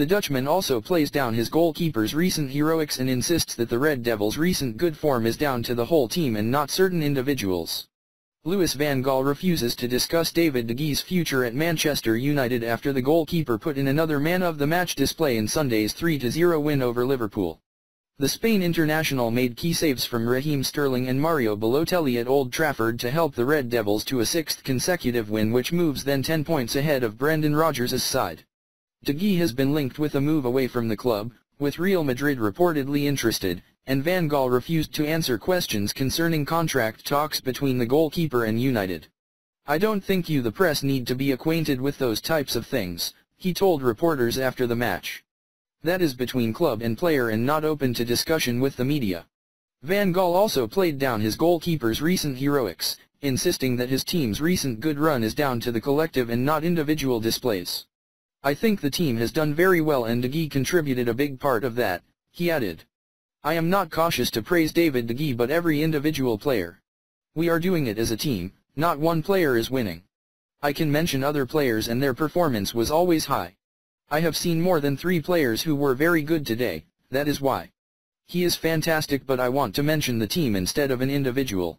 The Dutchman also plays down his goalkeeper's recent heroics and insists that the Red Devils' recent good form is down to the whole team and not certain individuals. Louis van Gaal refuses to discuss David de Gea's future at Manchester United after the goalkeeper put in another man-of-the-match display in Sunday's 3-0 win over Liverpool. The Spain international made key saves from Raheem Sterling and Mario Balotelli at Old Trafford to help the Red Devils to a sixth consecutive win which moves then 10 points ahead of Brendan Rodgers' side. De Gea has been linked with a move away from the club, with Real Madrid reportedly interested, and Van Gaal refused to answer questions concerning contract talks between the goalkeeper and United. I don't think you the press need to be acquainted with those types of things, he told reporters after the match. That is between club and player and not open to discussion with the media. Van Gaal also played down his goalkeeper's recent heroics, insisting that his team's recent good run is down to the collective and not individual displays. I think the team has done very well and De Gea contributed a big part of that, he added. I am not cautious to praise David De Gea but every individual player. We are doing it as a team, not one player is winning. I can mention other players and their performance was always high. I have seen more than three players who were very good today, that is why. He is fantastic but I want to mention the team instead of an individual.